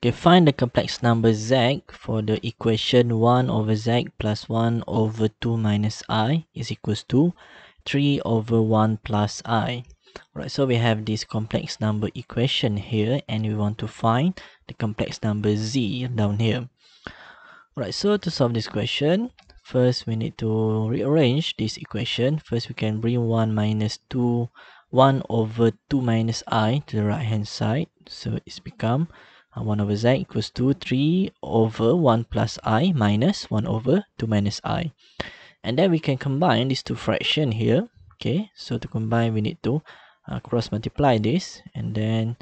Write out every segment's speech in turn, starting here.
Okay, find the complex number z for the equation 1 over z plus 1 over 2 minus i is equals to 3 over 1 plus i. Right, so we have this complex number equation here and we want to find the complex number z down here. Alright, so to solve this question, first we need to rearrange this equation. First we can bring 1 minus 2, 1 over 2 minus i to the right hand side. So it's become 1 over z equals to 3 over 1 plus i minus 1 over 2 minus i. And then we can combine these two fractions here. Okay, so to combine we need to uh, cross multiply this and then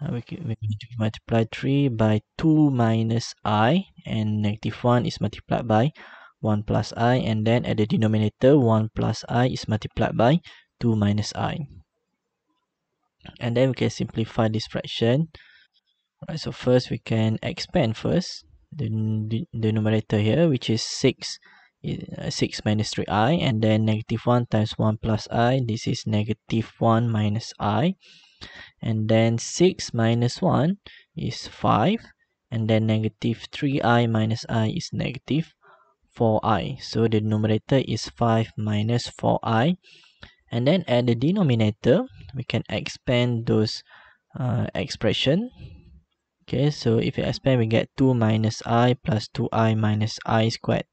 uh, we, can, we to multiply 3 by 2 minus i and negative 1 is multiplied by 1 plus i and then at the denominator 1 plus i is multiplied by 2 minus i. And then we can simplify this fraction Right, so first we can expand first. The, the, the numerator here, which is 6, uh, 6 minus 3i, and then negative 1 times 1 plus i, this is negative 1 minus i, and then 6 minus 1 is 5, and then negative 3i minus i is negative 4i. So the numerator is 5 minus 4i, and then at the denominator, we can expand those uh, expression Okay, so if you expand, we get 2 minus i plus 2i minus i squared.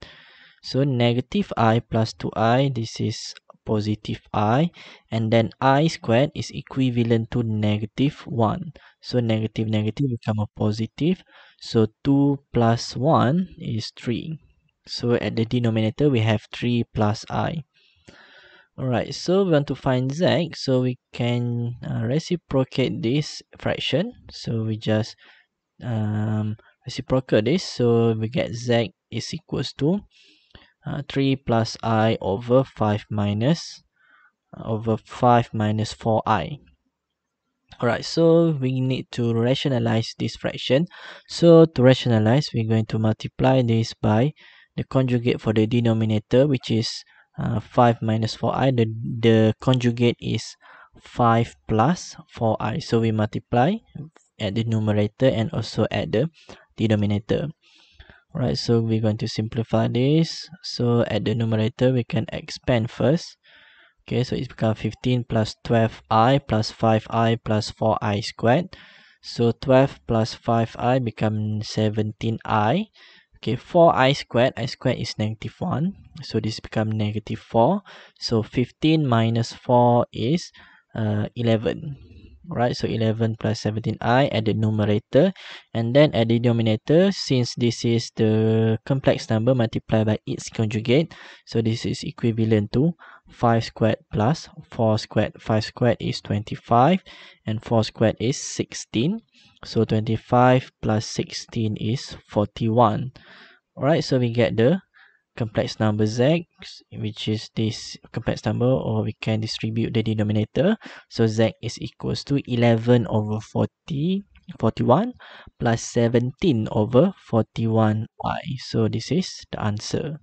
So negative i plus 2i, this is positive i. And then i squared is equivalent to negative 1. So negative negative become a positive. So 2 plus 1 is 3. So at the denominator, we have 3 plus i. Alright, so we want to find z. So we can uh, reciprocate this fraction. So we just um, reciprocal this. So we get z is equals to uh, 3 plus i over 5 minus uh, over 5 minus 4i alright so we need to rationalize this fraction. So to rationalize we're going to multiply this by the conjugate for the denominator which is uh, 5 minus 4i the, the conjugate is 5 plus 4i so we multiply at the numerator and also at the denominator. Alright, so we're going to simplify this. So at the numerator we can expand first. Okay so it's become 15 plus 12i plus 5i plus 4i squared. So 12 plus 5i become 17i okay 4i squared i squared is negative 1 so this become negative 4 so 15 minus 4 is uh, 11 right so 11 plus 17i at the numerator. And then at the denominator since this is the complex number multiplied by its conjugate. So this is equivalent to 5 squared plus 4 squared. 5 squared is 25 and 4 squared is 16 so 25 plus 16 is 41 alright so we get the complex number z which is this complex number or we can distribute the denominator. So z is equals to 11 over 40 41 plus 17 over 41i so this is the answer